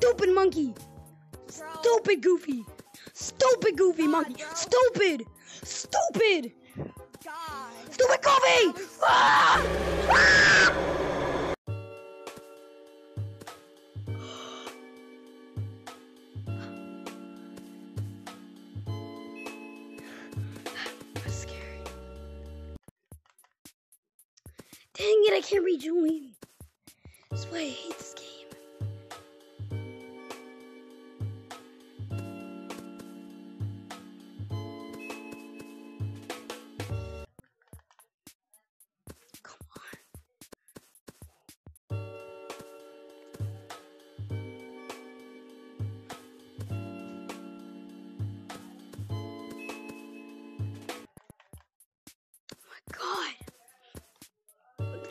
Stupid monkey. Stupid goofy. Stupid goofy monkey. Stupid. Stupid. Stupid goofy. Ah! Ah! Dang it, I can't rejoin. That's why I hate this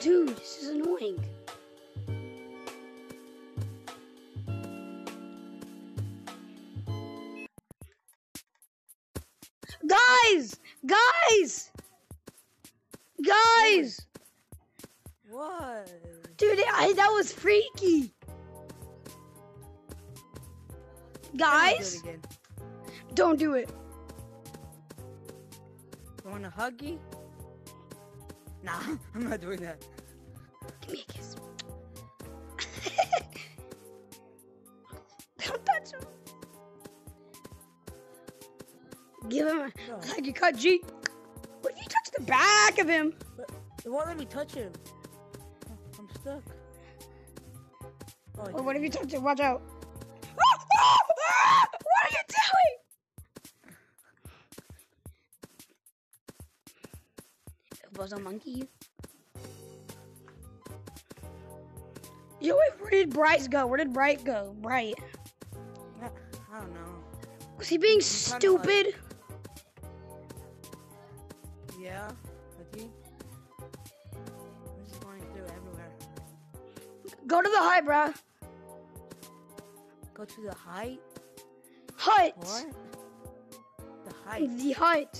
Dude, this is annoying. Guys! Guys! Guys! What? Dude, I, that was freaky. Guys, Do don't do it. Want a huggy? Nah, I'm not doing that. Give me a kiss. don't touch him. Give him a, No. like you cut G. What if you touch the back of him? It won't let me touch him. I'm stuck. Oh, what if you touch it? Watch out. What are you doing? Was a monkey. Yo, wait, where did Bryce go? Where did Bright go? Bright. I, I don't know. Was he being kinda like- stupid? Yeah, I think. I'm just going through everywhere. Go to the hut, bruh. Go to the height. Hut. What? The height. The hut.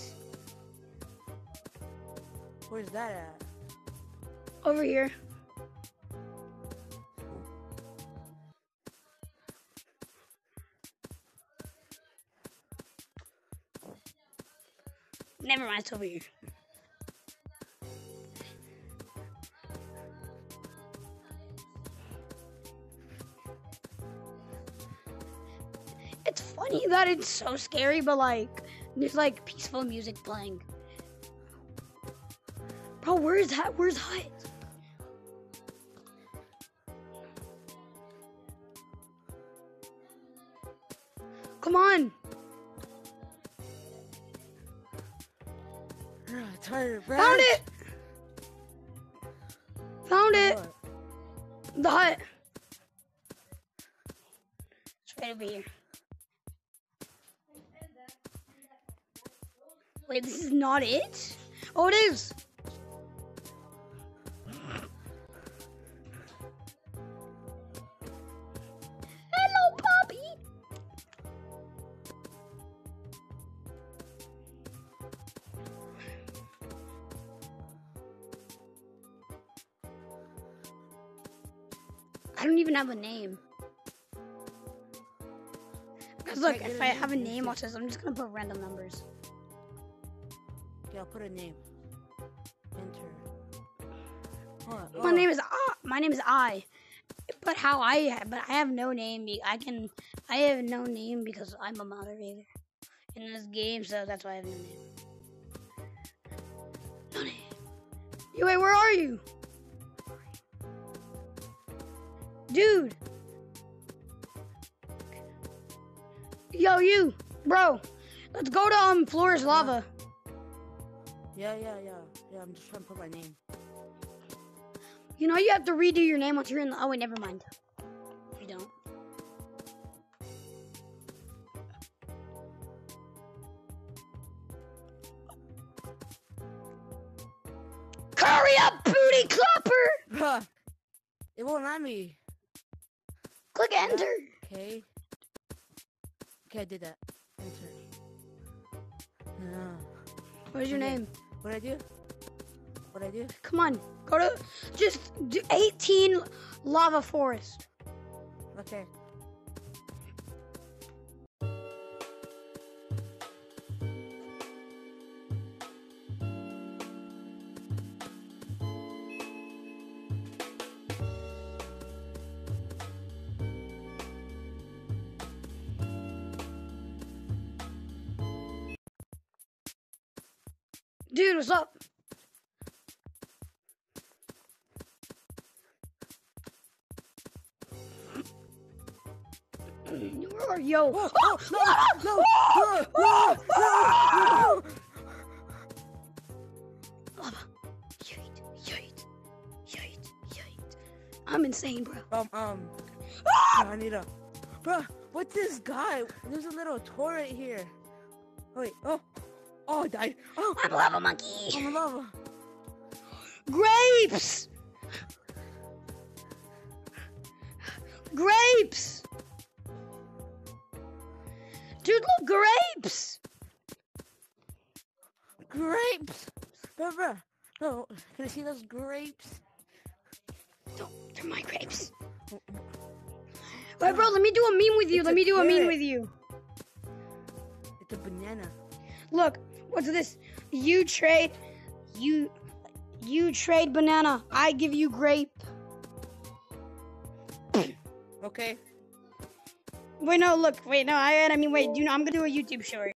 Where's that at? Over here. Never mind, it's over here. It's funny that it's so scary, but like, there's like peaceful music playing. Bro, where's that? Where's Hut? Come on. Tired, Found it. Found it. What? The hut. It's right over here. Wait, this is not it? Oh, it is. I don't even have a name. Because look, if get a I name, have a name, should- watch this. I'm just gonna put random numbers. Okay, I'll put a name. Enter. What? My Oh, name is I. My name is I. But how I but I have no name. be- I can I have no name because I'm a moderator in this game, so that's why I have no name. No name. You wait, where are you? Dude. Yo, you, bro. Let's go to um Flores Lava. Yeah, yeah, yeah. Yeah, I'm just trying to put my name. You know you have to redo your name once you're in the. Oh wait, never mind. You don't. Hurry up, booty clapper! Bruh! It won't let me. Click enter. Okay. Okay, I did that. Enter. Yeah. What is your Okay. name? What I do? What I do? Come on, go to just do 18 lava forest. Okay. Dude, what's up? Where are yo? Oh, oh, no, no, no, no, no, no. Lava. Yeet, yeet, yeet, yeet. I'm insane, bro. Um, um, I need a, bro. What's this guy? There's a little turret here. Wait, oh, oh, I died. Oh, I'm a lava monkey. I'm in lava. Grapes! Grapes! Dude, look, grapes! Grapes, bro. No, can I see those grapes? Don't, they're my grapes. Oh. Wait, bro, let me do a meme with you. It's Let me do a meme with you. It's a banana. Look, what's this? You trade, you, you trade banana. I give you grape. Okay. Wait, no, look, wait, no, I, I mean, wait, do you know, I'm gonna do a YouTube short.